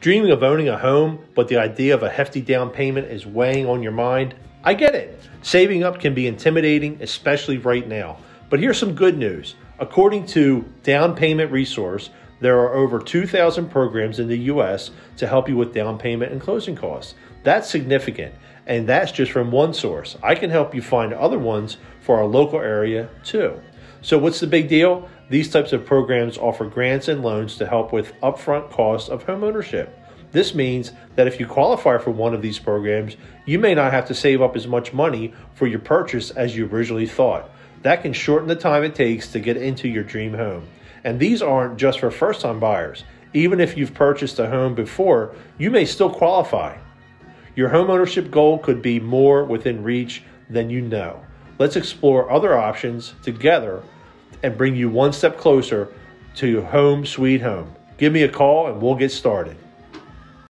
Dreaming of owning a home, but the idea of a hefty down payment is weighing on your mind? I get it. Saving up can be intimidating, especially right now. But here's some good news. According to Down Payment Resource, there are over 2,000 programs in the U.S. to help you with down payment and closing costs. That's significant, and that's just from one source. I can help you find other ones for our local area too. So, what's the big deal? These types of programs offer grants and loans to help with upfront costs of homeownership. This means that if you qualify for one of these programs, you may not have to save up as much money for your purchase as you originally thought. That can shorten the time it takes to get into your dream home. And these aren't just for first time buyers. Even if you've purchased a home before, you may still qualify. Your homeownership goal could be more within reach than you know. Let's explore other options together and bring you one step closer to your home sweet home. Give me a call and we'll get started.